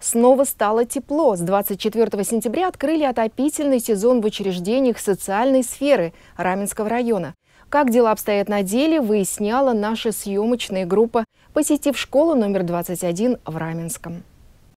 Снова стало тепло. С 24 сентября открыли отопительный сезон в учреждениях социальной сферы Раменского района. Как дела обстоят на деле, выясняла наша съемочная группа, посетив школу номер 21 в Раменском.